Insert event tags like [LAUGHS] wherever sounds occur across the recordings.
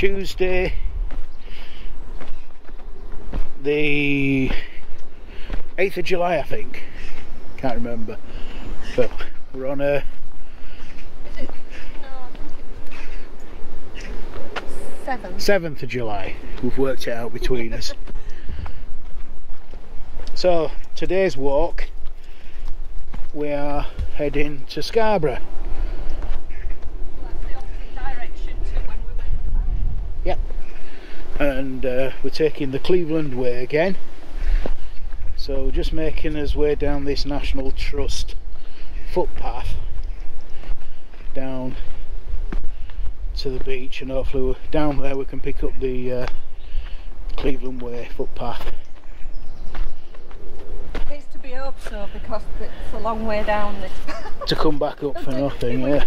Tuesday. The 8th of July I think. Can't remember. But we're on a Seven. 7th of July. We've worked it out between us. So today's walk we are heading to Scarborough And uh, we're taking the Cleveland Way again. So just making us way down this National Trust footpath down to the beach and hopefully down there we can pick up the uh, Cleveland Way footpath. It's to be hoped so because it's a long way down this. To come back up for [LAUGHS] nothing, yeah.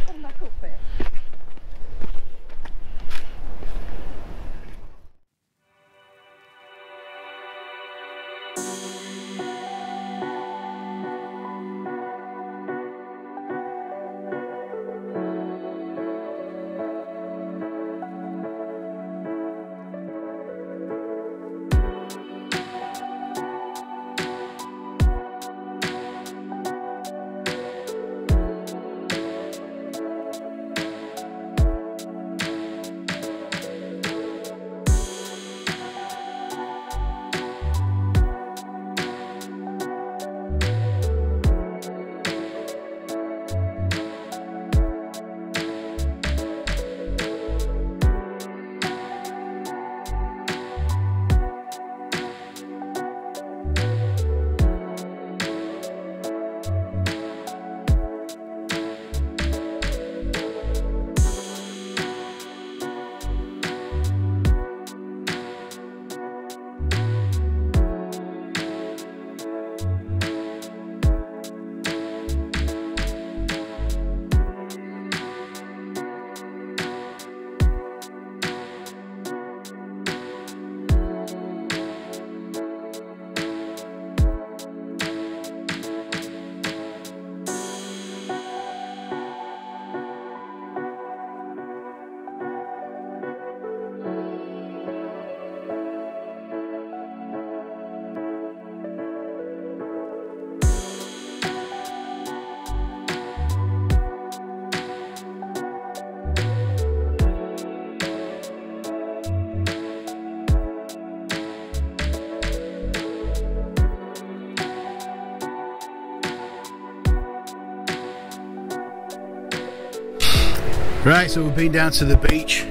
Right, so we've been down to the beach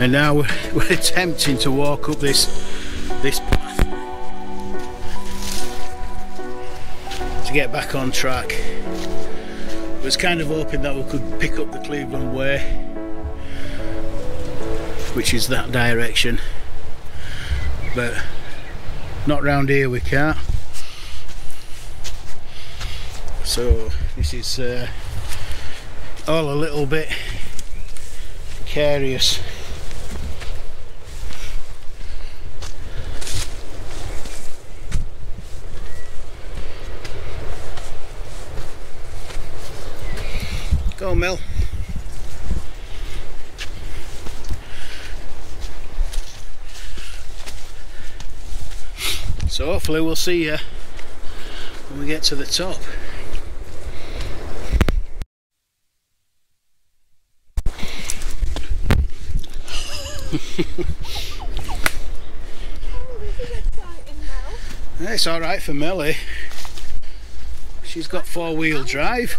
and now we're, [LAUGHS] we're attempting to walk up this this path to get back on track. I was kind of hoping that we could pick up the Cleveland Way, which is that direction, but not round here we can't. So this is uh, all a little bit precarious. Go Mel. So hopefully we'll see you when we get to the top. It's alright for Meli. She's got four wheel drive.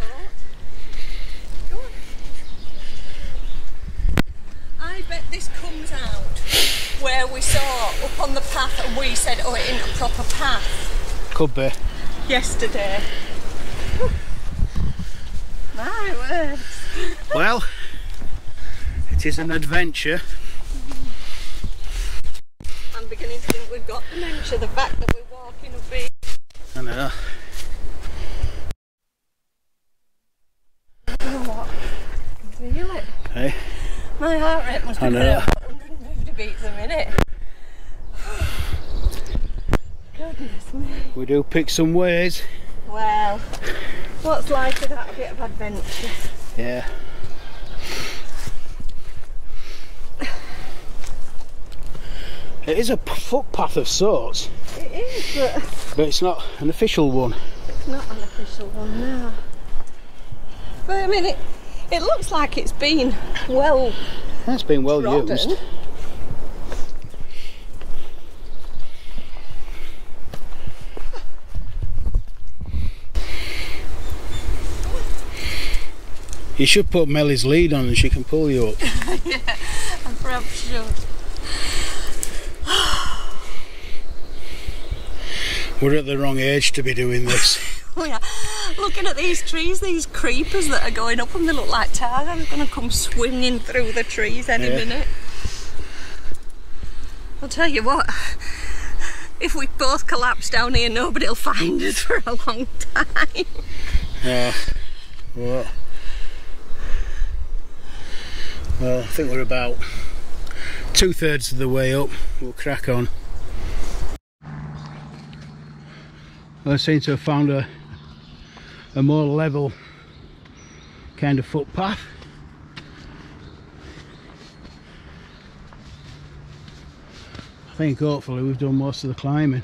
I bet this comes out where we saw up on the path and we said, oh, it ain't a proper path Could be. yesterday. My word. Well, it is an adventure. I'm beginning to think we've got dementia. The fact that we're walking a bit. I know. You know what? I can feel it. Hey, My heart rate must be I going know. at 150 beats a minute. [SIGHS] Goodness me. we do pick some ways. Well, what's life without a bit of adventure? Yeah. It is a footpath of sorts. It is, but [LAUGHS] but it's not an official one. it's not an official one now. But I mean, it it looks like it's been well That's been well trodden. used. You should put Meli's lead on and she can pull you up. [LAUGHS] yeah, I'm perhaps sure. [GASPS] We're at the wrong age to be doing this. [LAUGHS] Oh yeah, looking at these trees, these creepers that are going up, and they look like tigers. They're going to come swinging through the trees any Yeah. minute. I'll tell you what. If we both collapse down here, nobody'll find us for a long time. Yeah. Well, well, I think we're about two thirds of the way up. We'll crack on. I seem to have found a a more level kind of footpath. I think hopefully we've done most of the climbing.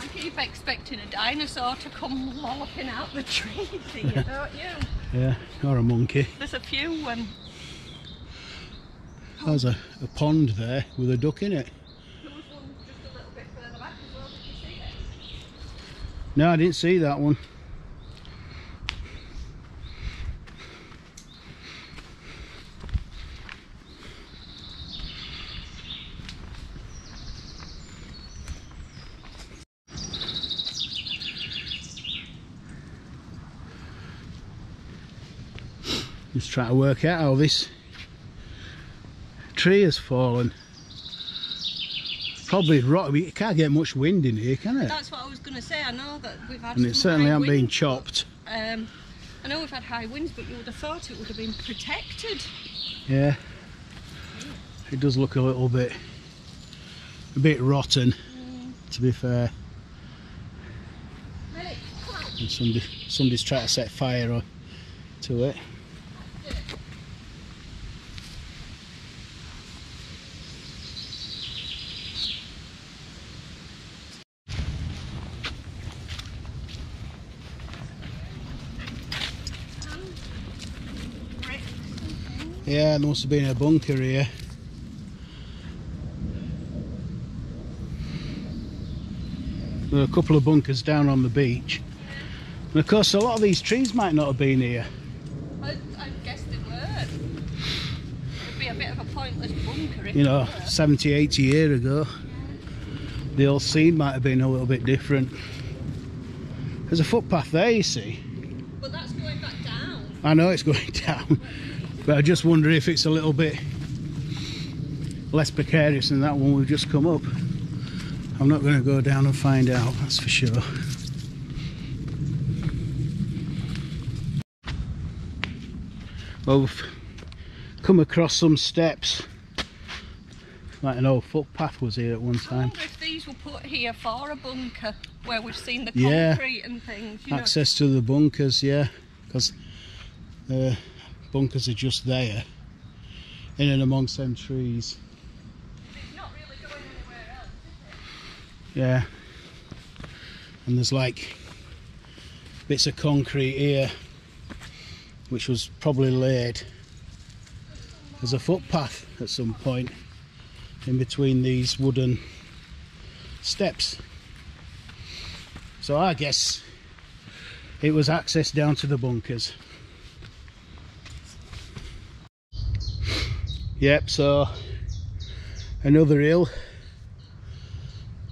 I keep expecting a dinosaur to come lolloping out the trees [LAUGHS] here, don't you? Yeah, or a monkey. There's a few um, There's a, a pond there with a duck in it. There was one just a little bit further back as well. Did you see it? No, I didn't see that one. Trying to work out how this tree has fallen. Probably rot. You can't get much wind in here, can it? That's what I was going to say. I know that we've had And it certainly hasn't been chopped. Um, I know we've had high winds, but you would have thought it would have been protected. Yeah. It does look a little bit a bit rotten to be fair. Hey, come on. And somebody somebody's trying to set fire to it. Bricks and things. Yeah, there must have been a bunker here. There are a couple of bunkers down on the beach. And of course a lot of these trees might not have been here. I, I guess they were. It'd be a bit of a pointless bunker if You know, they were. 70, 80 years ago. The old scene might have been a little bit different. There's a footpath there, you see. But that's going back down. I know it's [LAUGHS] going down, but I just wonder if it's a little bit less precarious than that one we've just come up. I'm not going to go down and find out, that's for sure. Well, we've come across some steps, like an old footpath was here at one I time. wonder if these were put here for a bunker where we've seen the Yeah. concrete and things. You know. Access to the bunkers, yeah, because the uh, bunkers are just there, in and amongst them trees. Yeah. And there's like bits of concrete here, which was probably laid as a footpath at some point in between these wooden steps. So I guess it was access down to the bunkers. Yep, so another hill.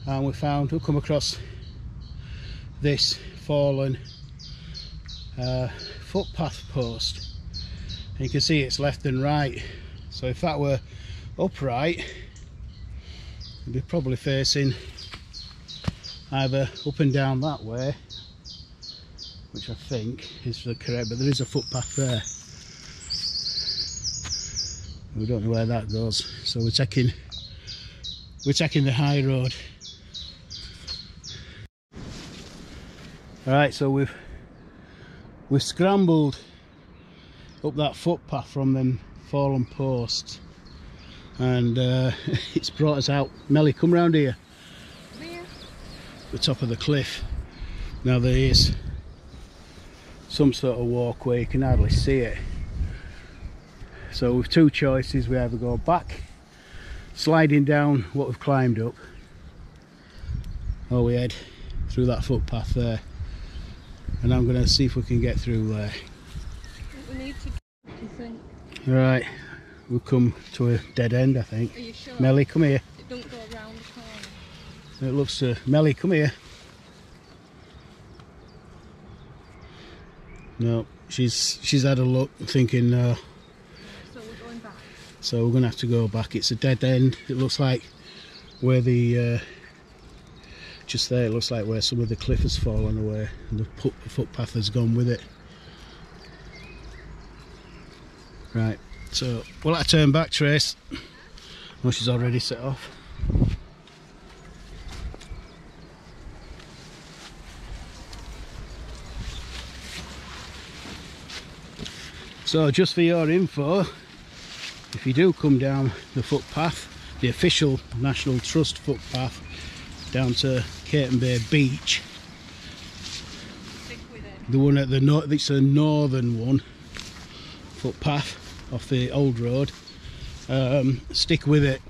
And we found we come across this fallen uh, footpath post. And you can see it's left and right. So if that were upright it'd be probably facing either up and down that way which I think is the correct but there is a footpath there we don't know where that goes so we're taking we're taking the high road all right so we've we've scrambled up that footpath from them fallen posts and uh, [LAUGHS] it's brought us out. Meli, come round here. Here. The top of the cliff. Now there is some sort of walkway, you can hardly see it. So with two choices, we either go back, sliding down what we've climbed up, or we head through that footpath there. And I'm going to see if we can get through there. We need to. What do you think? Right, we'll come to a dead end, I think. Are you sure? Meli, come here. It don't go around the corner. It looks to Meli, come here. No, she's she's had a look, thinking no. So we're going back. So we're gonna have to go back. It's a dead end. It looks like where the uh, just there. It looks like where some of the cliff has fallen away, and the footpath has gone with it. Right. So we'll have to turn back, Trace? Oh, she's already set off. So just for your info, if you do come down the footpath, the official National Trust footpath down to Cayton Bay Beach, the one at the north, it's a northern one footpath off the old road. Um, stick with it.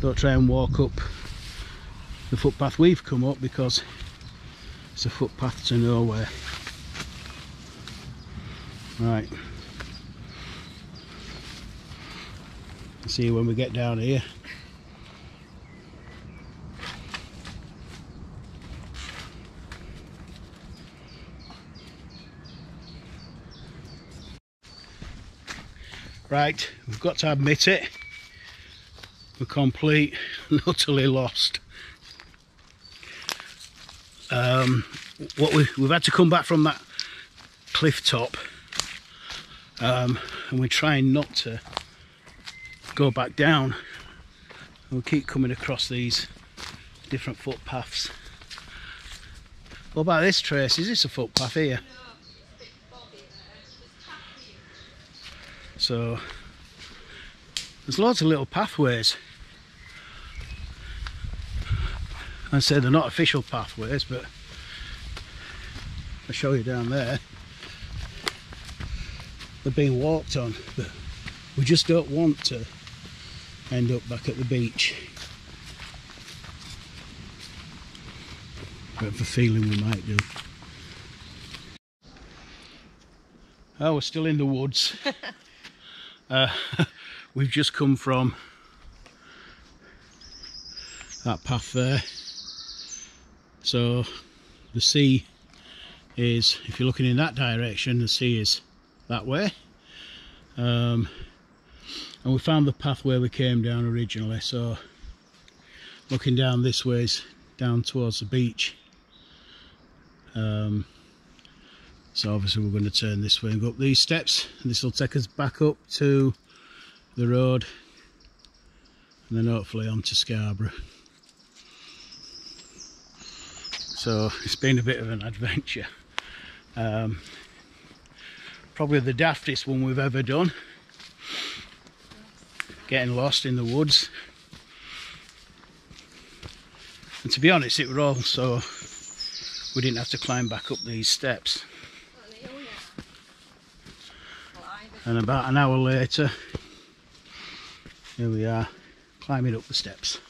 Don't try and walk up the footpath we've come up because it's a footpath to nowhere. Right. See when we get down here. Right, we've got to admit it. We're complete [LAUGHS] and utterly lost. Um, what we, we've had to come back from that cliff top um, and we're trying not to go back down. We'll keep coming across these different footpaths. What about this trace? Is this a footpath here? So there's lots of little pathways. I say they're not official pathways, but I'll show you down there. They're being walked on, but we just don't want to end up back at the beach. But for feeling we might do. Oh, we're still in the woods. [LAUGHS] uh, [LAUGHS] we've just come from that path there. So the sea is, if you're looking in that direction, the sea is that way. Um, and we found the path where we came down originally. So looking down this way is down towards the beach. Um, so obviously we're going to turn this way and go up these steps. This will take us back up to the road and then hopefully on to Scarborough. So it's been a bit of an adventure. Um, probably the daftest one we've ever done. Getting lost in the woods. And to be honest, it was also we didn't have to climb back up these steps. And about an hour later, here we are, climbing up the steps.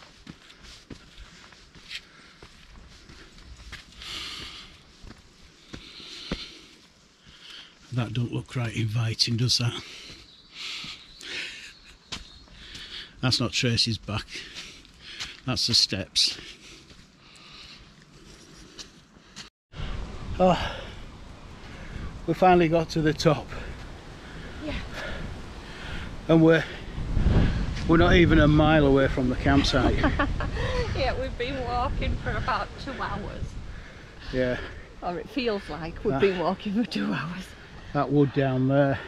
That don't look right inviting, does that? That's not Tracey's back. That's the steps. Oh, we finally got to the top. Yeah. And we're we're not even a mile away from the campsite. [LAUGHS] Yeah, we've been walking for about two hours. yeah, Or it feels like we've Ah. been walking for two hours. that wood down there.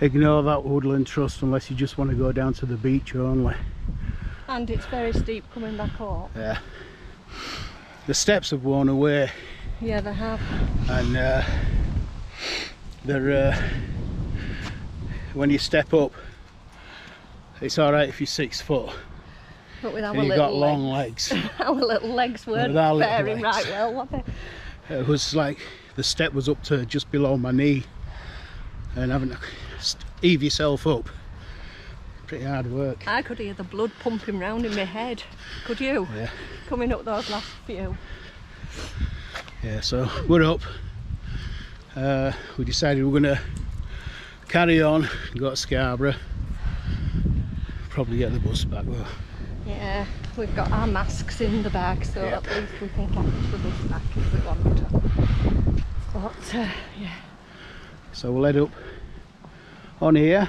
Ignore that woodland trust unless you just want to go down to the beach only. And it's very steep coming back up. Yeah. The steps have worn away Yeah, they have. and uh, they're uh, when you step up, it's all right if you're six foot But with our and you've little got long [LAUGHS] legs. our little legs weren't With our little faring right well, were they? it was like the step was up to just below my knee, and having heave yourself up. Pretty hard work. I could hear the blood pumping round in my head. Could you? Yeah. Coming up those last few. Yeah, so we're up. Uh, we decided we're gonna carry on and go to Scarborough. Probably get the bus back. Well, Yeah, we've got our masks in the bag, so Yeah. at least we can get the bus back if we want to. But uh, yeah, so we'll head up on here.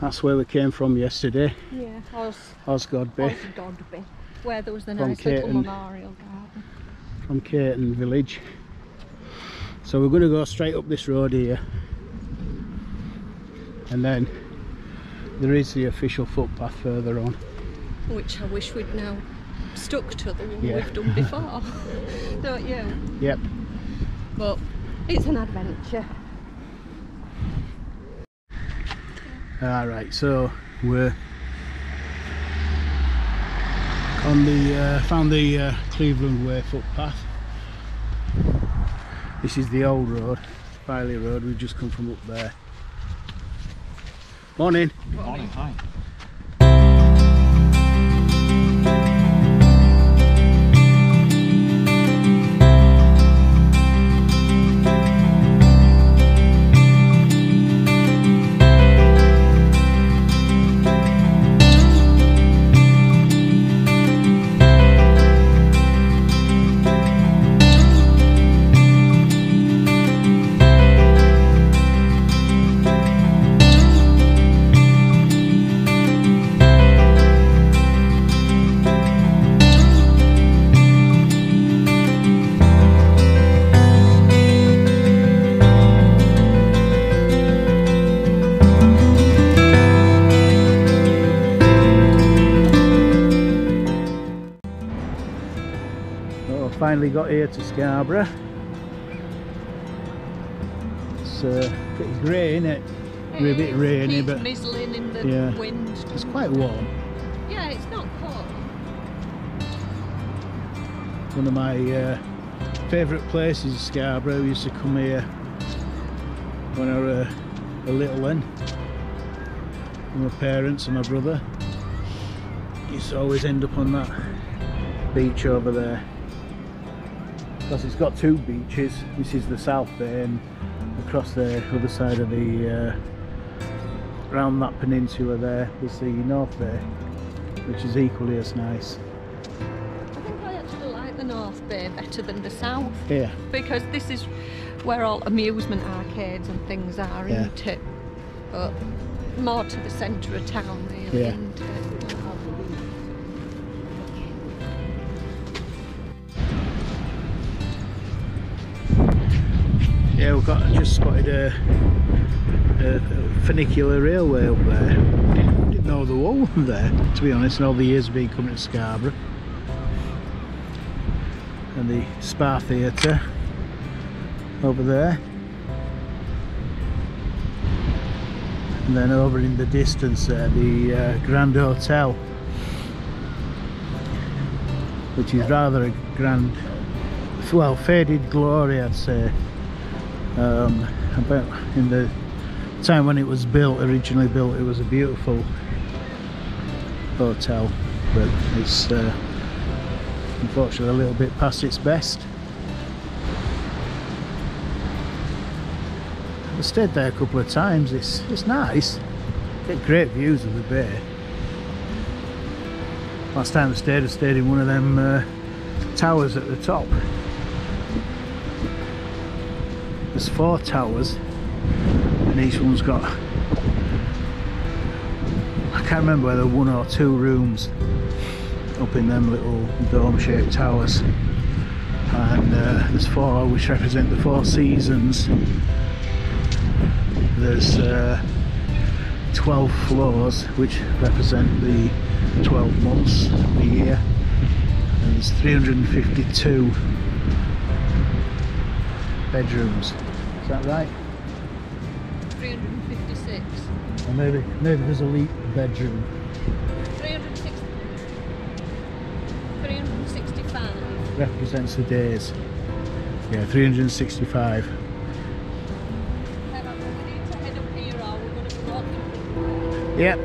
That's where we came from yesterday, yeah, Os, Osgodby, Osdodby, where there was the From nice little memorial garden. from Cayton village. So we're going to go straight up this road here, and then there is the official footpath further on. which I wish we'd now stuck to the one Yeah. we've done [LAUGHS] before, [LAUGHS] don't you? Yep. But it's an adventure. All right, so we're on the uh, found the uh, Cleveland Way footpath. This is the old road, Filey Road. We've just come from up there. Morning. Morning, hi. Finally got here to Scarborough. It's uh, pretty grey, isn't it? We're a bit It rainy, but mizzling in the Yeah. wind. it's quite warm. Yeah, it's not cold. One of my uh, favourite places is Scarborough. We used to come here when I was a, a little one. With my parents and my brother. Used to always end up on that beach over there. Because it's got two beaches. This is the South Bay and across the other side of the uh, around that peninsula there, there is the North Bay, which is equally as nice. I think I actually like the North Bay better than the South Yeah. because this is where all amusement arcades and things are, Yeah. isn't it? But more to the centre of town, really, Yeah. Yeah, we've got just spotted a, a, funicular railway up there. Didn't, didn't know there was [LAUGHS] one there, to be honest, in all the years of being coming to Scarborough. And the Spa Theatre over there. And then over in the distance there, the uh, Grand Hotel, which is rather a grand, well, faded glory, I'd say um, about in the time when it was built originally built it was a beautiful hotel but it's uh, unfortunately a little bit past its best. I stayed there a couple of times. It's it's nice. Get great views of the bay. Last time I stayed I stayed in one of them uh, towers at the top there's four towers and each one's got I can't remember whether one or two rooms up in them little dome shaped towers. And uh, there's four which represent the four seasons. There's uh, 12 floors which represent the 12 months of the year. And there's 352 bedrooms. Is that right? 356. Or maybe, maybe there's a leak bedroom. 360, 365. Represents the days. Yeah, 365. Yep.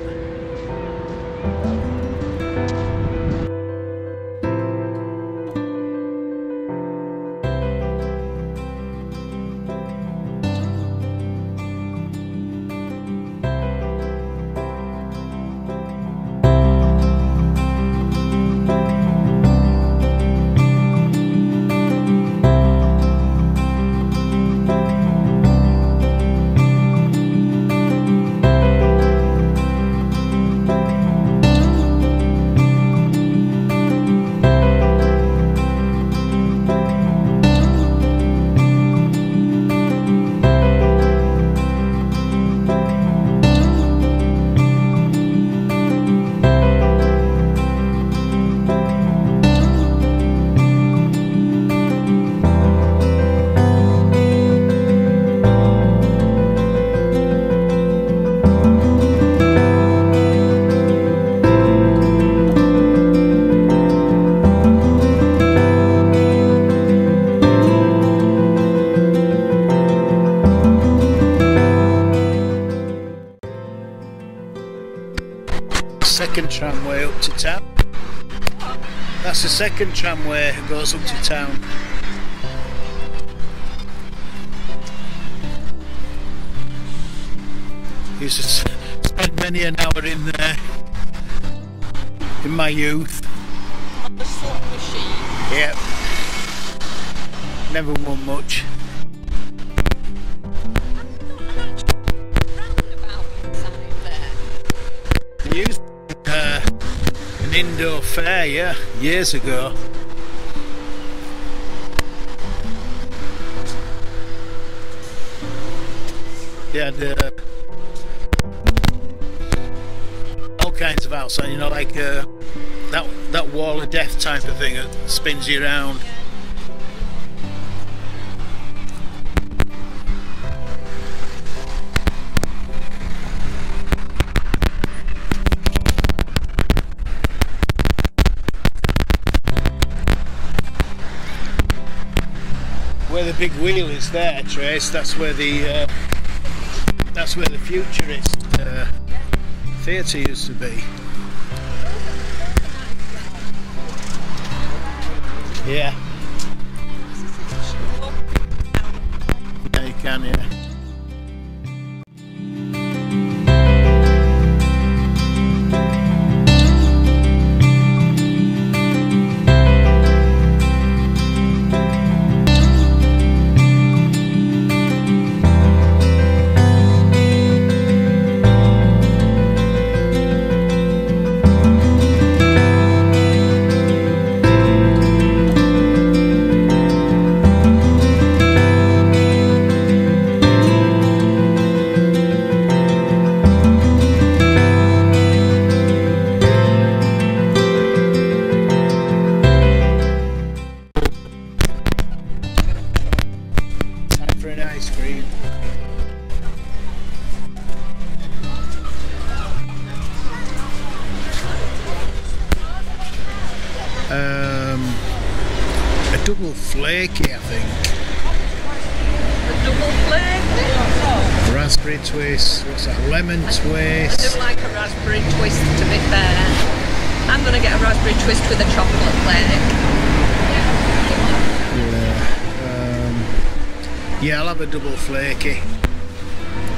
Second tramway that goes up to town. Used to spend many an hour in there in my youth. On the slot machine. Yep. Never won much. Indoor fair, yeah, years ago. Yeah, the all kinds of outside, you know, like uh, that that wall of death type of thing that spins you around. Big wheel is there, Trace. That's where the uh, that's where the futurist uh, theatre used to be. Yeah, yeah, you can, yeah. Twist. What's that? Lemon twist. I do like a raspberry twist to be fair. I'm going to get a raspberry twist with a chocolate flake. Yeah. Um, yeah, I'll have a double flaky.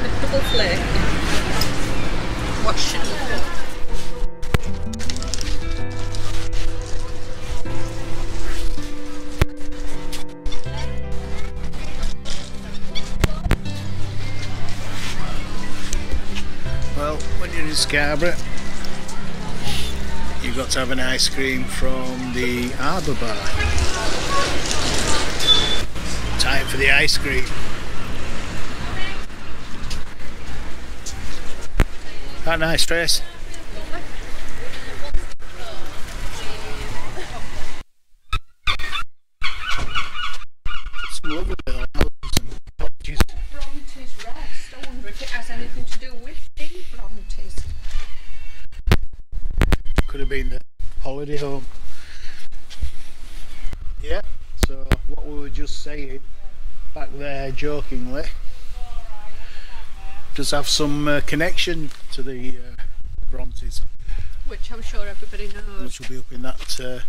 A double flake. In Scarborough, you've got to have an ice cream from the Harbour Bar. Time for the ice cream. That nice dress. Some lovely little houses and cottages. Bronte's rest. I wonder if it has anything to do with the Bronte. could have been the holiday home. Yeah, so what we were just saying back there jokingly does have some uh, connection to the uh, Brontes, Which I'm sure everybody knows. which will be up in that, uh,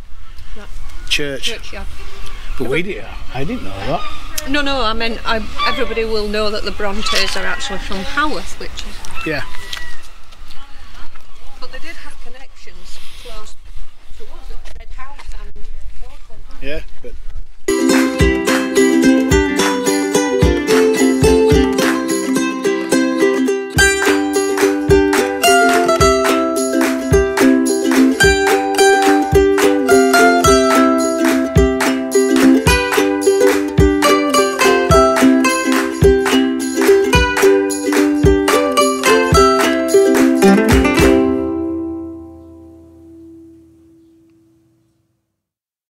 That church. churchyard. But we did, I didn't know that. No, no, I mean, I, everybody will know that the Brontes are actually from Haworth, which is. Yeah,